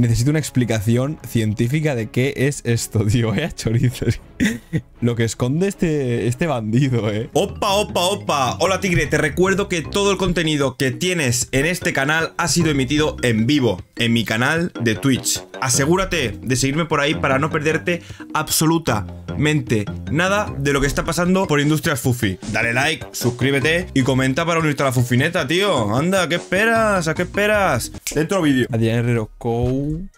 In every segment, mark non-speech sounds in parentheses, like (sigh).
Necesito una explicación científica de qué es esto, (laughs) tío. Vaya chorizo. Lo que esconde este, este bandido, eh. Opa, opa, opa. Hola, Tigre. Te recuerdo que todo el contenido que tienes en este canal ha sido emitido en vivo, en mi canal de Twitch. Asegúrate de seguirme por ahí para no perderte absolutamente nada de lo que está pasando por Industrias Fufi. Dale like, suscríbete y comenta para unirte a la Fufineta, tío. Anda, ¿qué esperas? ¿A qué esperas? Dentro vídeo. Adrián Herrero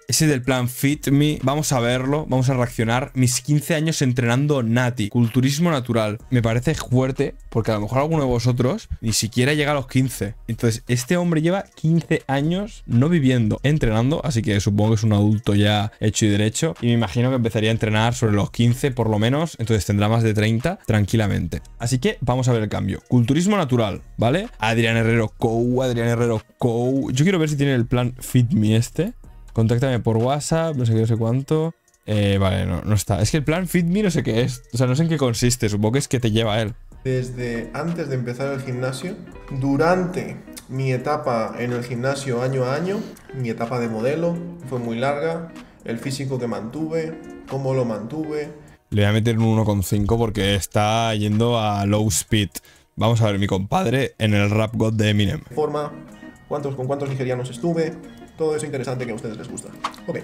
Ese del plan Fit Me. Vamos a verlo, vamos a reaccionar. Mis 15 años entrenando Nati. Culturismo natural. Me parece fuerte porque a lo mejor alguno de vosotros ni siquiera llega a los 15. Entonces, este hombre lleva 15 años no viviendo, entrenando. Así que supongo que es un adulto ya hecho y derecho. Y me imagino que empezaría a entrenar sobre los 15 por lo menos. Entonces tendrá más de 30 tranquilamente. Así que vamos a ver el cambio. Culturismo natural, ¿vale? Adrián Herrero Co. Adrián Herrero Co. Yo quiero ver si tiene el plan Fit Me este. Contáctame por WhatsApp, no sé qué, no sé cuánto. Eh, vale, no, no está. Es que el plan Fit Me no sé qué es. O sea, no sé en qué consiste. Supongo que es que te lleva él. Desde antes de empezar el gimnasio, durante mi etapa en el gimnasio año a año, mi etapa de modelo fue muy larga, el físico que mantuve, cómo lo mantuve. Le voy a meter un 1,5 porque está yendo a low speed. Vamos a ver mi compadre en el Rap God de Eminem. Forma, cuántos, con cuántos nigerianos estuve, todo eso interesante que a ustedes les gusta. Ok.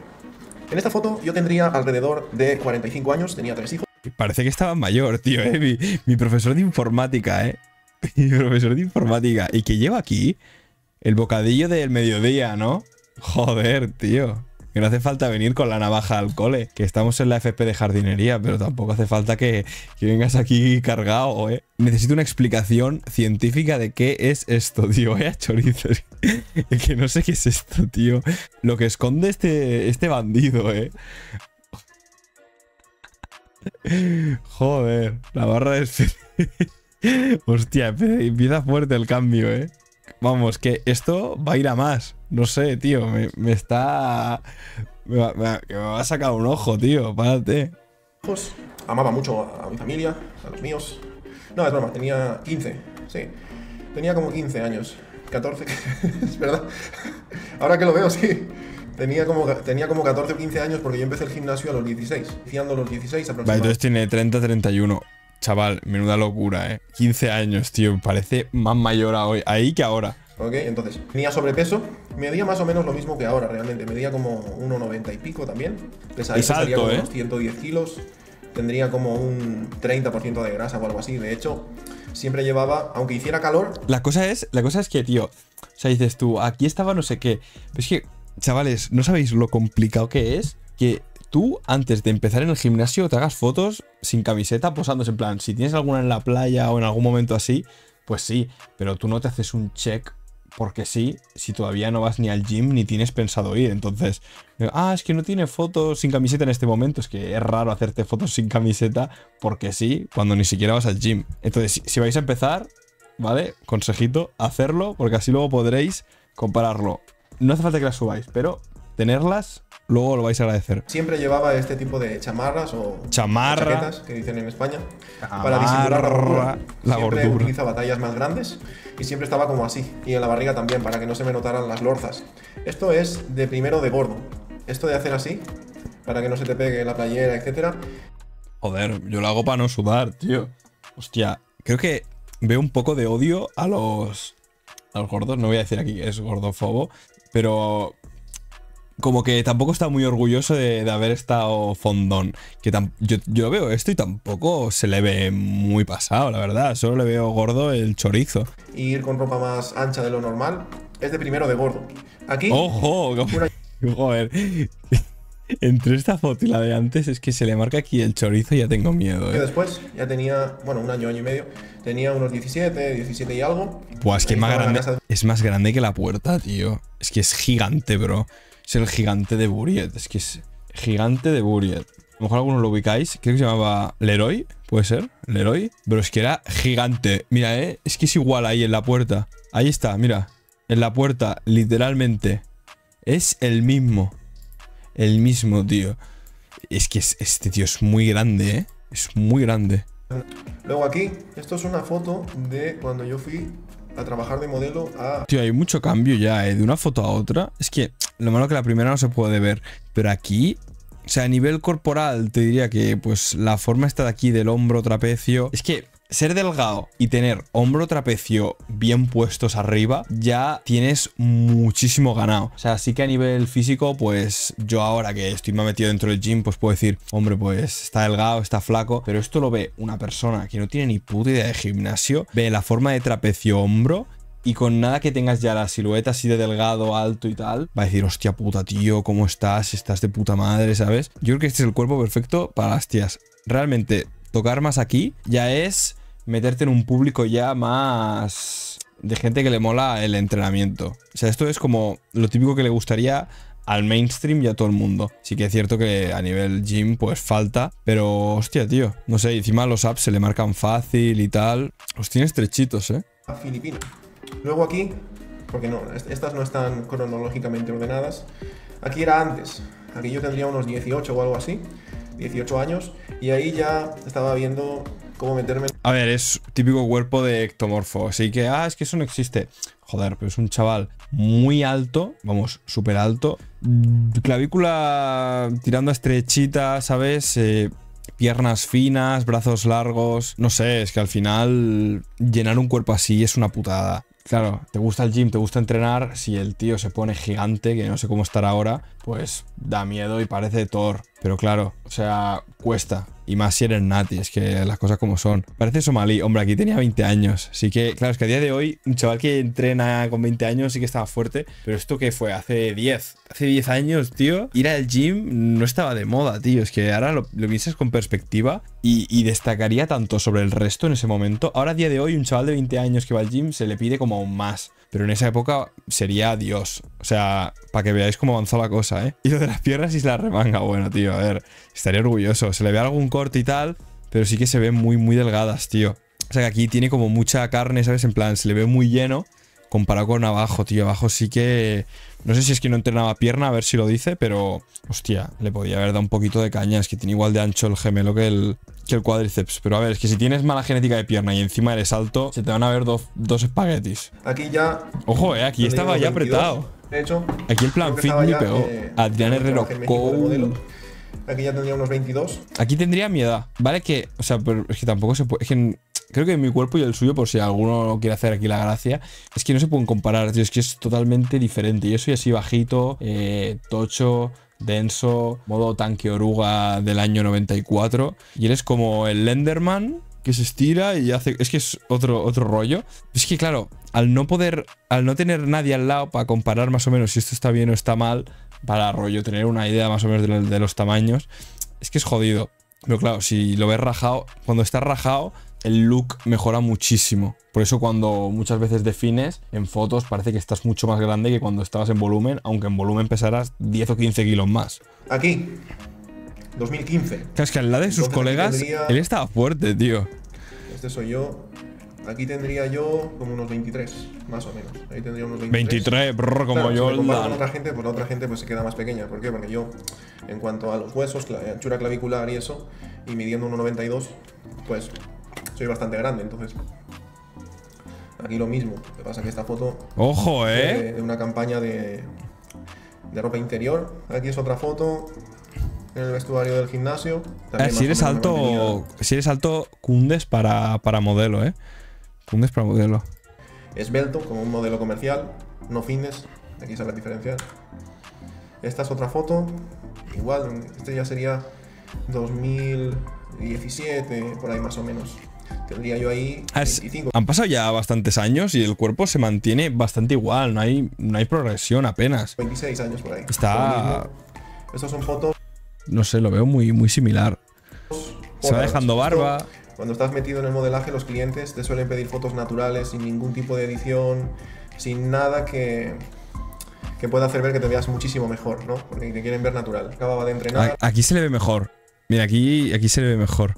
En esta foto yo tendría alrededor de 45 años, tenía tres hijos. Parece que estaba mayor, tío, ¿eh? Mi, mi profesor de informática, ¿eh? (laughs) Mi profesor de informática. ¿Y que lleva aquí? El bocadillo del mediodía, ¿no? Joder, tío. Que no hace falta venir con la navaja al cole. Que estamos en la FP de jardinería, pero tampoco hace falta que, que vengas aquí cargado, ¿eh? Necesito una explicación científica de qué es esto, tío. Vaya. (laughs) Es que no sé qué es esto, tío. Lo que esconde este, este bandido, ¿eh? (laughs) Joder, la barra de... (laughs) Hostia, empieza fuerte el cambio, ¿eh? Vamos, que esto va a ir a más. No sé, tío, me, me está... Me va, me, me va a sacar un ojo, tío, párate. hijos. Amaba mucho a, mi familia, a los míos. No, es broma, tenía 15, sí. Tenía como 15 años. 14, (laughs) es verdad. Ahora que lo veo, sí. Tenía como, tenía como 14 o 15 años porque yo empecé el gimnasio a los 16. Iniciando los 16 Vale, aproximadamente. entonces tiene 30, 31. Chaval, menuda locura, ¿eh? 15 años, tío. Parece más mayor a hoy, ahí que ahora. Ok, entonces, tenía sobrepeso, medía más o menos lo mismo que ahora realmente, medía como 1,90 y pico también, pesaría, Es alto, como ¿eh? unos 110 kilos, tendría como un 30% de grasa o algo así, de hecho, siempre llevaba, aunque hiciera calor, La cosa es, la cosa es que, tío, o sea, dices tú, aquí estaba no sé qué. Pero es que, chavales, ¿no sabéis lo complicado que es? Que tú, antes de empezar en el gimnasio, te hagas fotos sin camiseta, posándose en plan, si tienes alguna en la playa o en algún momento así, pues sí, pero tú no te haces un check porque sí, si todavía no vas ni al gym ni tienes pensado ir. Entonces, ah, es que no tiene fotos sin camiseta en este momento. Es que es raro hacerte fotos sin camiseta porque sí, cuando ni siquiera vas al gym. Entonces, si, vais a empezar, ¿vale? Consejito, hacerlo porque así luego podréis compararlo. No hace falta que las subáis, pero tenerlas, luego lo vais a agradecer. siempre llevaba este tipo de chamarras o Chamarra. chaquetas, que dicen en España, para disimular la gordura. La siempre gordura. utilizaba tallas más grandes y siempre estaba como así, y en la barriga también, para que no se me notaran las lorzas. Esto es de primero de gordo. Esto de hacer así, para que no se te pegue la playera, etcétera, Joder, yo lo hago para no sudar, tío. Hostia, creo que veo un poco de odio a los, a los gordos. No voy a decir aquí que es gordofobo, pero como que tampoco está muy orgulloso de, de haber estado fondón. Que tam- yo, yo veo esto y tampoco se le ve muy pasado, la verdad. Solo le veo gordo el chorizo. ir con ropa más ancha de lo normal, es de primero de gordo. Aquí, ¡Ojo! Una- (laughs) Joder. Entre esta foto y la de antes es que se le marca aquí el chorizo y ya tengo miedo, eh. después ya tenía, bueno, un año, año y medio, tenía unos 17, 17 y algo. Buah, es que más, grande, de- es más grande que la puerta, tío. Es que es gigante, bro. Es el gigante de Buriet. Es que es gigante de Buriet. A lo mejor algunos lo ubicáis. Creo que se llamaba Leroy. ¿Puede ser? Leroy. Pero es que era gigante. Mira, eh. Es que es igual ahí en la puerta. Ahí está, mira. En la puerta, literalmente. Es el mismo. El mismo, tío. Es que es- este tío es muy grande, eh. Es muy grande. Luego aquí, esto es una foto de cuando yo fui a trabajar de modelo a Tío, hay mucho cambio ya, ¿eh? De una foto a otra. Es que lo malo que la primera no se puede ver. Pero aquí, o sea, a nivel corporal, te diría que, pues, la forma esta de aquí del hombro trapecio. Es que ser delgado y tener hombro trapecio bien puestos arriba, ya tienes muchísimo ganado. O sea, sí que a nivel físico, pues yo ahora que estoy más metido dentro del gym, pues puedo decir, hombre, pues está delgado, está flaco, pero esto lo ve una persona que no tiene ni puta idea de gimnasio, ve la forma de trapecio hombro y con nada que tengas ya la silueta así de delgado, alto y tal, va a decir, hostia puta, tío, ¿cómo estás? Estás de puta madre, ¿sabes? Yo creo que este es el cuerpo perfecto para las tías. Realmente, tocar más aquí ya es meterte en un público ya más de gente que le mola el entrenamiento. O sea, esto es como lo típico que le gustaría al mainstream y a todo el mundo. Sí que es cierto que a nivel gym pues falta, pero hostia, tío, no sé, encima los apps se le marcan fácil y tal. Los tiene estrechitos, ¿eh? a Filipino. Luego aquí, porque no, est- estas no están cronológicamente ordenadas. Aquí era antes. Aquí yo tendría unos 18 o algo así. 18 años. Y ahí ya estaba viendo A ver, es típico cuerpo de ectomorfo. Así que, ah, es que eso no existe. Joder, pero es un chaval muy alto, vamos, súper alto. Clavícula tirando estrechita, ¿sabes? Eh, piernas finas, brazos largos. No sé, es que al final llenar un cuerpo así es una putada. Claro, te gusta el gym, te gusta entrenar. Si el tío se pone gigante, que no sé cómo estará ahora, pues da miedo y parece Thor. Pero claro, o sea, cuesta. Y más si eres Nati, es que las cosas como son. Parece somalí. Hombre, aquí tenía 20 años. Así que, claro, es que a día de hoy, un chaval que entrena con 20 años sí que estaba fuerte. Pero esto que fue hace 10. Hace 10 años, tío. Ir al gym no estaba de moda, tío. Es que ahora lo, lo con perspectiva y, y destacaría tanto sobre el resto en ese momento. Ahora, a día de hoy, un chaval de 20 años que va al gym se le pide como aún más. Pero en esa época sería Dios. O sea, para que veáis cómo avanzó la cosa, ¿eh? Y lo de las piernas y la remanga, bueno, tío, a ver, estaría orgulloso. Se le ve algún corte y tal, pero sí que se ven muy, muy delgadas, tío. O sea, que aquí tiene como mucha carne, ¿sabes? En plan, se le ve muy lleno comparado con abajo, tío. Abajo sí que... No sé si es que no entrenaba pierna, a ver si lo dice, pero... Hostia, le podía haber dado un poquito de caña. Es que tiene igual de ancho el gemelo que el, que el cuádriceps. Pero a ver, es que si tienes mala genética de pierna y encima eres alto, se te van a ver dos, dos espaguetis. Aquí ya. Ojo, eh, aquí estaba ya 22. apretado. De hecho, Aquí el plan fit me pegó. eh, Adrián Herrero. Aquí ya tendría unos 22. Aquí tendría mi edad. Vale que, o sea, pero es que tampoco se puede. Es que creo que mi cuerpo y el suyo, por si alguno quiere hacer aquí la gracia, es que no se pueden comparar, tío. Es que es totalmente diferente. Yo soy así bajito, eh, tocho, denso, modo tanque oruga del año 94. Y eres como el Lenderman que se estira y hace. Es que es otro, otro rollo. Es que, claro, al no poder. Al no tener nadie al lado para comparar más o menos si esto está bien o está mal, para rollo, tener una idea más o menos de, lo- de los tamaños, es que es jodido. Pero claro, si lo ves rajado, cuando estás rajado, el look mejora muchísimo. Por eso cuando muchas veces defines en fotos parece que estás mucho más grande que cuando estabas en volumen, aunque en volumen pesarás 10 o 15 kilos más. Aquí, 2015. Claro, es que al lado de sus Entonces colegas, tendría- él estaba fuerte, tío. Este soy yo. Aquí tendría yo como unos 23, más o menos. Ahí tendría unos 23. 23, brr, como Claro, si me con otra gente, pues la otra gente pues se queda más pequeña. ¿Por qué? Porque yo, en cuanto a los huesos, anchura clavicular y eso, y midiendo 1,92, pues soy bastante grande. Entonces, aquí lo mismo. Lo que pasa que esta foto Ojo, eh. de, de una campaña de, de ropa interior. Aquí es otra foto en el vestuario del gimnasio. Eh, También si eres alto, si eres alto, cundes para, para modelo, eh. Cundes para modelo. esbelto, como un modelo comercial, no fitness. Aquí sabrás diferenciar. Esta es otra foto. Igual, este ya sería 2017, por ahí más o menos. Tendría yo ahí Ah, es- 25. Han pasado ya bastantes años y el cuerpo se mantiene bastante igual, no hay, no hay progresión apenas. 26 años por ahí. Está-. Estas son fotos. No sé, lo veo muy, muy similar. Se va dejando barba. Cuando estás metido en el modelaje, los clientes te suelen pedir fotos naturales, sin ningún tipo de edición, sin nada que, que pueda hacer ver que te veas muchísimo mejor, ¿no? Porque te quieren ver natural. Acababa de entrenar. Aquí se le ve mejor. Mira, aquí, aquí se le ve mejor.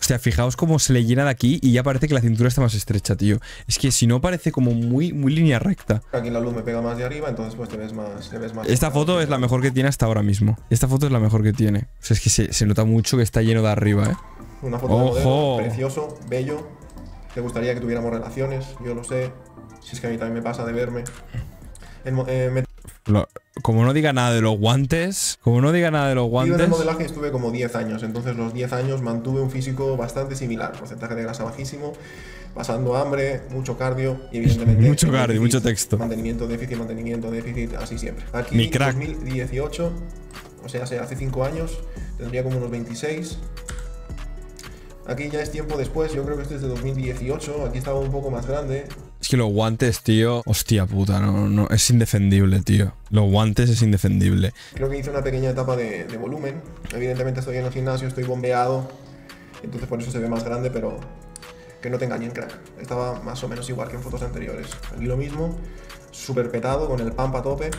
Hostia, fijaos cómo se le llena de aquí y ya parece que la cintura está más estrecha, tío. Es que si no parece como muy, muy línea recta. Aquí la luz me pega más de arriba, entonces pues te ves más. Te ves más Esta foto es la mejor que tiene hasta ahora mismo. Esta foto es la mejor que tiene. O sea, es que se, se nota mucho que está lleno de arriba, ¿eh? Una foto Ojo. de modelo, precioso, bello. te gustaría que tuviéramos relaciones, yo lo sé. Si es que a mí también me pasa de verme. Eh, me- Lo- como no diga nada de los guantes, como no diga nada de los Yo en el guantes. modelaje estuve como 10 años, entonces los 10 años mantuve un físico bastante similar, porcentaje de grasa bajísimo, pasando hambre, mucho cardio y evidentemente... (laughs) Mucho cardio, déficit, mucho texto. Mantenimiento, déficit, mantenimiento, déficit, así siempre. Aquí Mi crack. 2018, o sea, hace 5 años, tendría como unos 26. Aquí ya es tiempo después, yo creo que este es de 2018, aquí estaba un poco más grande, Es que los guantes, tío. Hostia puta, no, no. Es indefendible, tío. Los guantes es indefendible. Creo que hice una pequeña etapa de, de volumen. Evidentemente estoy en el gimnasio, estoy bombeado. Entonces por eso se ve más grande, pero que no te engañen, crack. Estaba más o menos igual que en fotos anteriores. Aquí lo mismo, súper petado, con el pump a tope.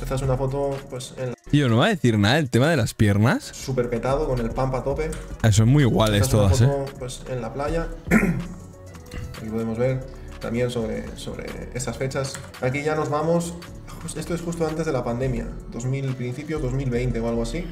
Esta es una foto, pues, en la- Tío, no va a decir nada el tema de las piernas. súper petado, con el pump a tope. Eso es muy Esta iguales es una todas, eh. foto, pues, en la playa. (clears throat) Aquí podemos ver también sobre, sobre esas fechas. Aquí ya nos vamos. Esto es justo antes de la pandemia, 2000, principio 2020 o algo así.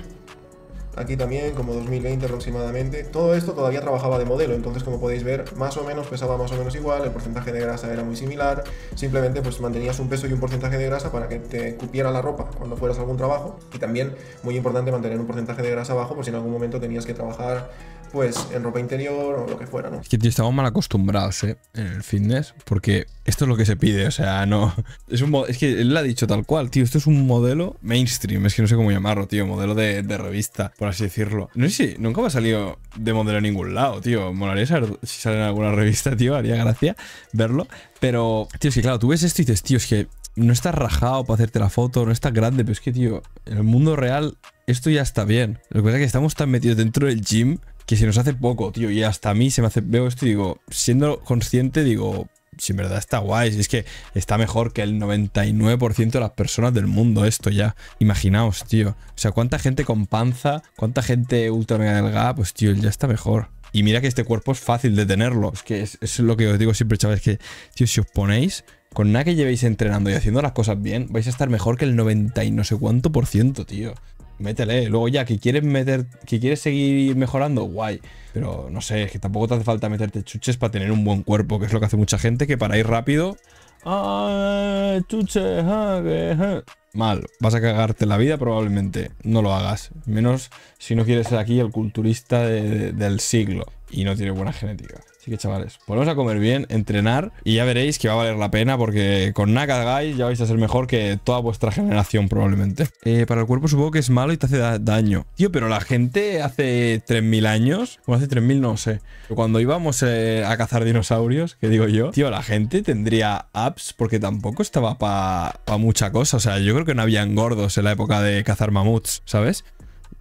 Aquí también, como 2020 aproximadamente. Todo esto todavía trabajaba de modelo, entonces como podéis ver, más o menos pesaba más o menos igual, el porcentaje de grasa era muy similar. Simplemente pues mantenías un peso y un porcentaje de grasa para que te cupiera la ropa cuando fueras a algún trabajo. Y también, muy importante, mantener un porcentaje de grasa bajo por si en algún momento tenías que trabajar pues en ropa interior o lo que fuera, ¿no? Es que, tío, estamos mal acostumbrados, ¿eh? En el fitness. Porque esto es lo que se pide, o sea, no. (laughs) Es, un, es que él lo ha dicho tal cual, tío. Esto es un modelo mainstream. Es que no sé cómo llamarlo, tío. Modelo de, de revista, por así decirlo. No sé si nunca me ha salido de modelo en ningún lado, tío. Molaría saber si sale en alguna (laughs) revista, tío. Haría gracia verlo. Pero, tío, es que claro, tú ves esto y dices, tío, es que no estás rajado para hacerte la foto, no estás grande, pero es que, tío, en el mundo real esto ya está bien. Lo que pasa es que estamos tan metidos dentro del gym que se nos hace poco, tío. Y hasta a mí se me hace. Veo esto y digo, siendo consciente, digo, si en verdad está guay. Si es que está mejor que el 99% de las personas del mundo, esto ya. Imaginaos, tío. O sea, cuánta gente con panza, cuánta gente ultra mega delgada, pues, tío, ya está mejor. Y mira que este cuerpo es fácil de tenerlo. Es que es, es lo que os digo siempre, chavales, que, tío, si os ponéis. Con nada que llevéis entrenando y haciendo las cosas bien, vais a estar mejor que el 90 y no sé cuánto por ciento, tío. Métele. Luego ya que quieres meter, que quieres seguir mejorando, guay. Pero no sé, es que tampoco te hace falta meterte chuches para tener un buen cuerpo, que es lo que hace mucha gente, que para ir rápido. Ah, chuches, ah, que, ah". Mal, vas a cagarte la vida probablemente. No lo hagas. Menos si no quieres ser aquí el culturista de- de- del siglo y no tiene buena genética. Así que chavales, ponemos a comer bien, entrenar y ya veréis que va a valer la pena porque con nada que hagáis ya vais a ser mejor que toda vuestra generación probablemente. Eh, para el cuerpo supongo que es malo y te hace da- daño. Tío, pero la gente hace 3.000 años, bueno, hace 3.000 no sé, cuando íbamos eh, a cazar dinosaurios, que digo yo, tío, la gente tendría apps porque tampoco estaba para mucha cosa. O sea, yo creo que no habían gordos en la época de cazar mamuts, ¿sabes?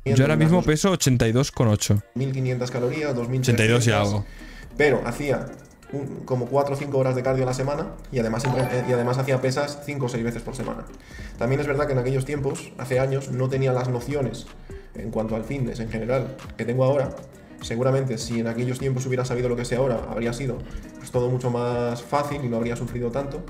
Yo ahora mismo peso 82,8. 1500 calorías, 2300. 82 y algo. Pero hacía como 4 o 5 horas de cardio a la semana y además, entre- eh, y además hacía pesas 5 o 6 veces por semana. También es verdad que en aquellos tiempos, hace años, no tenía las nociones en cuanto al fitness en general que tengo ahora. Seguramente si en aquellos tiempos hubiera sabido lo que sé ahora, habría sido pues, todo mucho más fácil y no habría sufrido tanto.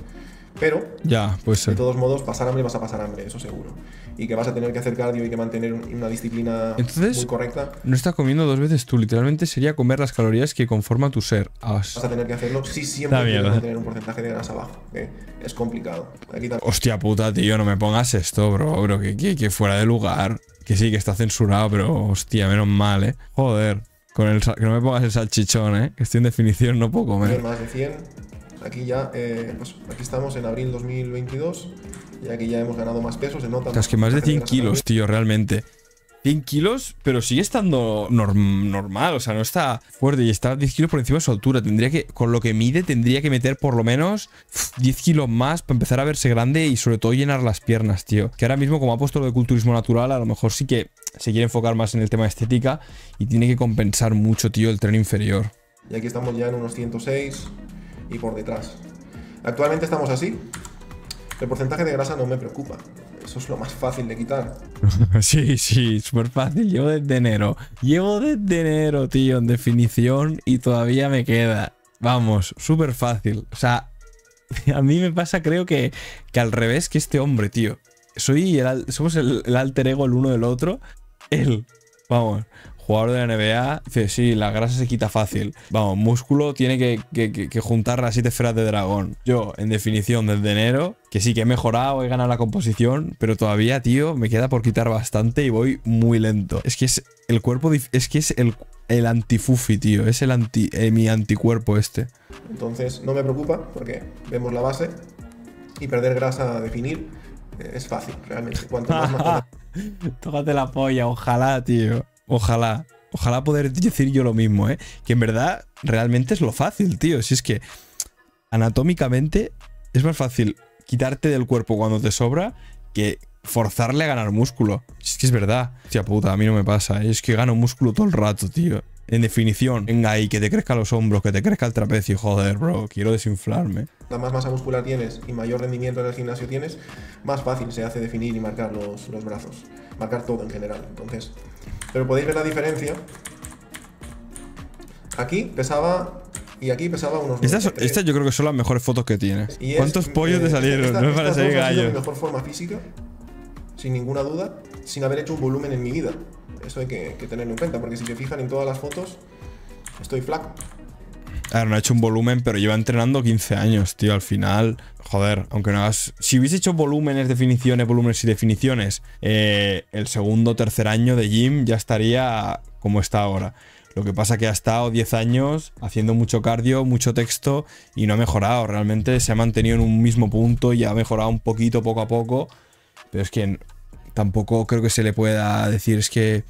Pero Ya, pues de todos modos, pasar hambre vas a pasar hambre, eso seguro. Y que vas a tener que hacer cardio y que mantener un- una disciplina Entonces- muy correcta. no estás comiendo dos veces tú. Literalmente sería comer las calorías que conforman tu ser. Ah, Vas a tener que hacerlo si siempre Da quieres miedo. mantener un porcentaje de grasa bajo. que es complicado. Aquí Hostia puta, tío, no me pongas esto, bro, bro, que, que, que fuera de lugar. Que sí, que está censurado, pero hostia, menos mal, eh. Joder. Con el, que no me pongas el salchichón, eh. Que estoy en definición, no puedo comer. más de 100. Aquí ya, eh, pues aquí estamos en abril 2022 y aquí ya hemos ganado más peso, se nota. O sea, es que más de 100 grasa kilos, tío, realmente. 100 kilos, pero sigue estando norm- normal, o sea, no está fuerte y está 10 kilos por encima de su altura. Tendría que, con lo que mide, tendría que meter por lo menos uf, 10 kilos más para empezar a verse grande y sobre todo llenar las piernas, tío. Que ahora mismo, como ha puesto lo de culturismo natural, a lo mejor sí que se quiere enfocar más en el tema de estética y tiene que compensar mucho, tío, el tren inferior. Y aquí estamos ya en unos 106 y por detrás. Actualmente estamos así. El porcentaje de grasa no me preocupa. Eso es lo más fácil de quitar. (laughs) Sí, sí, súper fácil. Llevo desde enero. Llevo desde enero, tío, en definición y todavía me queda. Vamos, súper fácil. O sea, (laughs) a mí me pasa, creo que, que al revés que este hombre, tío. Soy el, somos el alter ego el uno del otro. Él, vamos, jugador de la NBA, dice, sí, la grasa se quita fácil. Vamos, músculo tiene que, que- que- que juntar las siete esferas de dragón. Yo, en definición, desde enero, que sí que he mejorado, he ganado la composición, pero todavía, tío, me queda por quitar bastante y voy muy lento. Es que es el cuerpo, es que es el, el antifufi, tío, es el anti, eh, mi anticuerpo este. Entonces no me preocupa porque vemos la base y perder grasa a definir eh, es fácil, realmente. Cuanto más mejor. (laughs) Tócate la polla, ojalá, tío. Ojalá. Ojalá poder decir yo lo mismo, ¿eh? Que en verdad realmente es lo fácil, tío. Si es que anatómicamente es más fácil quitarte del cuerpo cuando te sobra que forzarle a ganar músculo. Si es que es verdad. Tía puta, a mí no me pasa. ¿eh? Es que gano músculo todo el rato, tío. En definición, venga ahí, que te crezca los hombros, que te crezca el trapecio. Joder, bro, quiero desinflarme. La más masa muscular tienes y mayor rendimiento en el gimnasio tienes, más fácil se hace definir y marcar los, los brazos. Marcar todo en general. Entonces, pero podéis ver la diferencia. Aquí pesaba y aquí pesaba unos. Estas, 93. estas yo creo que son las mejores fotos que tienes. Y es, ¿Cuántos pollos eh, te salieron? esta- no me parece dos han sido gallo. mi mejor forma física, sin ninguna duda, sin haber hecho un volumen en mi vida. Eso hay que, que tenerlo en cuenta, porque si se fijan en todas las fotos, estoy flaco. A ver, no ha hecho un volumen, pero lleva entrenando 15 años, tío. Al final, joder, aunque no hagas. Si hubiese hecho volúmenes, definiciones, volúmenes y definiciones, eh, el segundo tercer año de gym ya estaría como está ahora. Lo que pasa que ha estado 10 años haciendo mucho cardio, mucho texto y no ha mejorado. Realmente se ha mantenido en un mismo punto y ha mejorado un poquito poco a poco. Pero es que tampoco creo que se le pueda decir, es que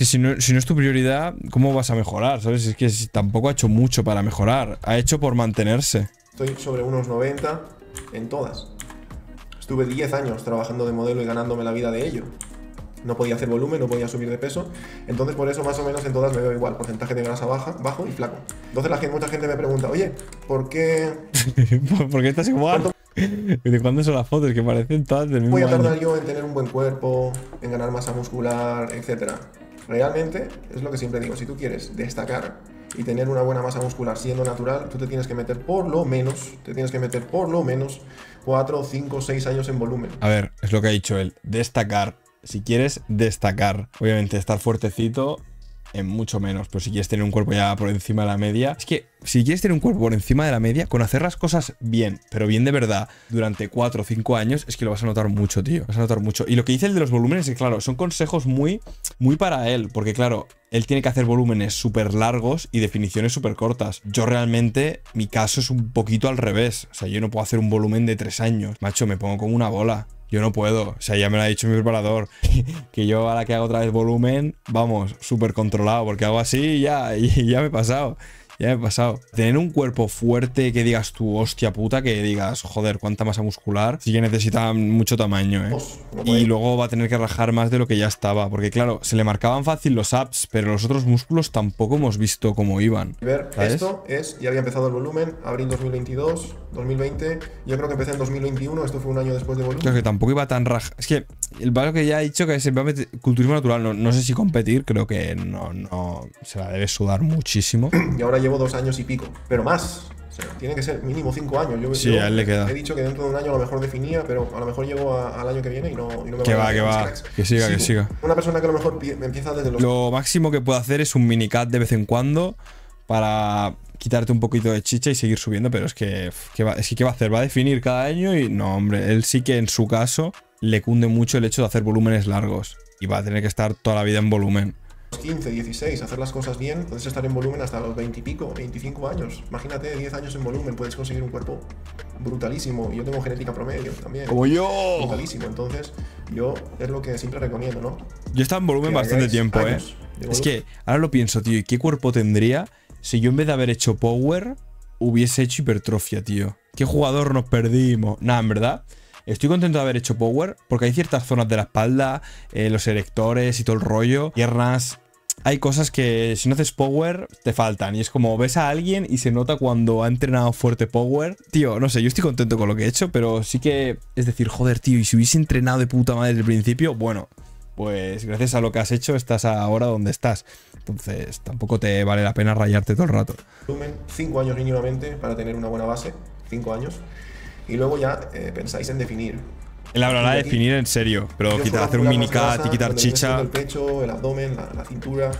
que si no, si no es tu prioridad, ¿cómo vas a mejorar? ¿Sabes? Es que tampoco ha hecho mucho para mejorar. Ha hecho por mantenerse. Estoy sobre unos 90 en todas. Estuve 10 años trabajando de modelo y ganándome la vida de ello. No podía hacer volumen, no podía subir de peso. Entonces, por eso, más o menos en todas me veo igual. Porcentaje de grasa baja, bajo y flaco. Entonces, la gente, mucha gente me pregunta, oye, ¿por qué (laughs) ¿Por qué estás igual? (laughs) ¿De cuándo son las fotos? Que parecen todas del mismo voy a año. tardar yo en tener un buen cuerpo, en ganar masa muscular, etcétera? Realmente, es lo que siempre digo, si tú quieres destacar y tener una buena masa muscular siendo natural, tú te tienes que meter por lo menos, te tienes que meter por lo menos 4, 5, 6 años en volumen. A ver, es lo que ha dicho él. Destacar. Si quieres destacar, obviamente estar fuertecito en mucho menos, pero si quieres tener un cuerpo ya por encima de la media, es que si quieres tener un cuerpo por encima de la media, con hacer las cosas bien, pero bien de verdad, durante 4 o 5 años, es que lo vas a notar mucho, tío. Vas a notar mucho. Y lo que dice el de los volúmenes es que, claro, son consejos muy, muy para él, porque, claro, él tiene que hacer volúmenes súper largos y definiciones súper cortas. Yo realmente, mi caso es un poquito al revés. O sea, yo no puedo hacer un volumen de 3 años. Macho, me pongo como una bola. Yo no puedo. O sea, ya me lo ha dicho mi preparador. (laughs) que yo ahora que hago otra vez volumen, vamos, súper controlado. Porque hago así y ya, (laughs) y ya me he pasado. Ya me he pasado. Tener un cuerpo fuerte que digas tú, hostia puta, que digas, joder, cuánta masa muscular, sí que necesita mucho tamaño, ¿eh? Como Y luego va a tener que rajar más de lo que ya estaba. Porque claro, se le marcaban fácil los abs, pero los otros músculos tampoco hemos visto cómo iban. Ver, ¿Sabes? esto es, ya había empezado el volumen, abril 2022, 2020, yo creo que empecé en 2021, esto fue un año después de volumen. Creo que tampoco iba tan raj. Es que el valor que ya ha dicho que se va a meter culturismo natural, no, no sé si competir, creo que no, no se la debe sudar muchísimo. (clears throat) Y ahora llevo dos años y pico, pero más. O sea, tiene que ser mínimo cinco años. Yo, Sí, yo a él le queda. He dicho que dentro de un año a lo mejor definía, pero a lo mejor llego a- al año que viene y no, y no me Que a va, que va. cracks. Que siga, que siga. Una persona que a lo mejor pi- empieza desde los Lo máximo que puedo hacer es un minicat de vez en cuando para quitarte un poquito de chicha y seguir subiendo, pero es que, ¿qué va, es que ¿qué va a hacer? ¿Va a definir cada año? Y no, hombre, él sí que en su caso le cunde mucho el hecho de hacer volúmenes largos y va a tener que estar toda la vida en volumen. 15, 16, hacer las cosas bien, puedes estar en volumen hasta los 20 y pico, 25 años. Imagínate 10 años en volumen, puedes conseguir un cuerpo brutalísimo. Yo tengo genética promedio también. yo! Brutalísimo. Entonces, yo es lo que siempre recomiendo, ¿no? Yo estaba en volumen Que bastante tiempo, ¿eh? años Es que ahora lo pienso, tío. ¿Y qué cuerpo tendría si yo en vez de haber hecho power hubiese hecho hipertrofia, tío? ¿Qué jugador nos perdimos? Nada, en verdad. Estoy contento de haber hecho power porque hay ciertas zonas de la espalda, eh, los erectores y todo el rollo, piernas. Hay cosas que si no haces power te faltan. Y es como ves a alguien y se nota cuando ha entrenado fuerte power. Tío, no sé, yo estoy contento con lo que he hecho, pero sí que es decir, joder, tío, y si hubiese entrenado de puta madre desde el principio, bueno, pues gracias a lo que has hecho estás ahora donde estás. Entonces tampoco te vale la pena rayarte todo el rato. volumen, 5 años mínimamente para tener una buena base, 5 años. Y luego ya eh, pensáis en definir. Él hablará de definir en serio, pero quitar hacer un minicat y quitar chicha. El pecho, el abdomen, la, la cintura.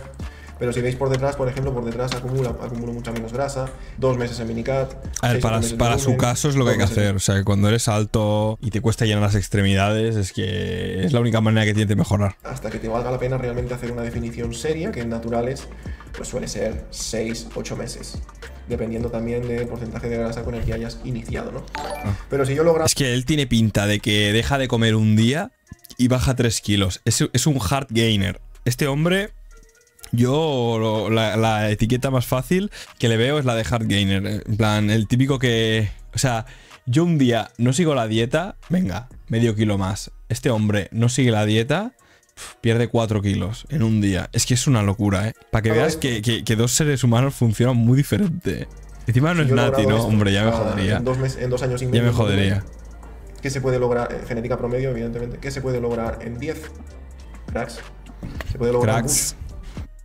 Pero si veis por detrás, por ejemplo, por detrás acumula, acumulo mucha menos grasa, dos meses en minicat. A ver, para, para su caso es lo que hay que hacer. O sea, que cuando eres alto y te cuesta llenar las extremidades, es que es la única manera que tienes de mejorar. hasta que te valga la pena realmente hacer una definición seria, que en naturales pues suele ser 6, 8 meses, dependiendo también del porcentaje de grasa con el que hayas iniciado, ¿no? Pero si yo lograra... Es que él tiene pinta de que deja de comer un día y baja 3 kilos. Es, es un hard gainer. Este hombre, yo la, la etiqueta más fácil que le veo es la de hard gainer. En plan, el típico que... O sea, yo un día no sigo la dieta, venga, medio kilo más. Este hombre no sigue la dieta, pierde 4 kilos en un día. Es que es una locura, ¿eh? Para que veas que, que- que dos seres humanos funcionan muy diferente. Encima no si es Nati, ¿no? esto, Hombre, ya me jodería. En dos, mes- en dos años y Ya medio. me en volumen, jodería. ¿Qué se puede lograr? eh, genética promedio, evidentemente. ¿Qué se puede lograr en 10? Cracks. Se puede lograr cracks.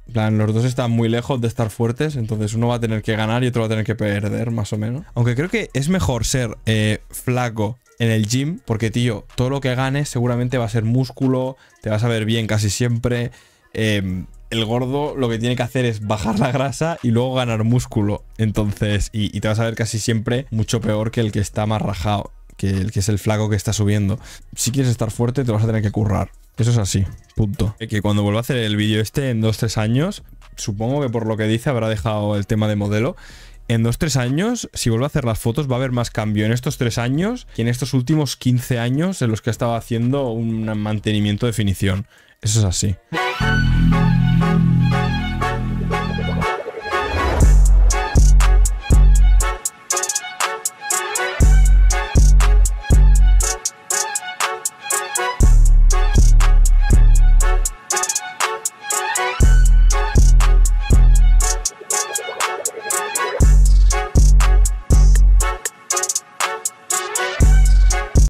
En plan, los dos están muy lejos de estar fuertes, entonces uno va a tener que ganar y otro va a tener que perder, más o menos. Aunque creo que es mejor ser eh, flaco en el gym, porque, tío, todo lo que ganes seguramente va a ser músculo, te vas a ver bien casi siempre. eh, el gordo lo que tiene que hacer es bajar la grasa y luego ganar músculo. Entonces, y, y te vas a ver casi siempre mucho peor que el que está más rajado, que el que es el flaco que está subiendo. Si quieres estar fuerte, te vas a tener que currar. Eso es así, punto. Que cuando vuelva a hacer el vídeo este en 2-3 años, supongo que por lo que dice habrá dejado el tema de modelo. En 2-3 años, si vuelve a hacer las fotos, va a haber más cambio en estos 3 años que en estos últimos 15 años en los que estaba haciendo un mantenimiento de definición. Eso es así.